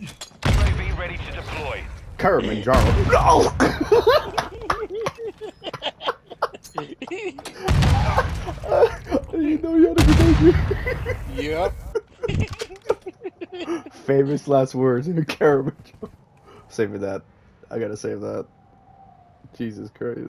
UAV ready to deploy. Kilimanjaro. No! you know you had a good idea. Yep. Famous last words in a Kilimanjaro. Save me that. I gotta save that. Jesus Christ.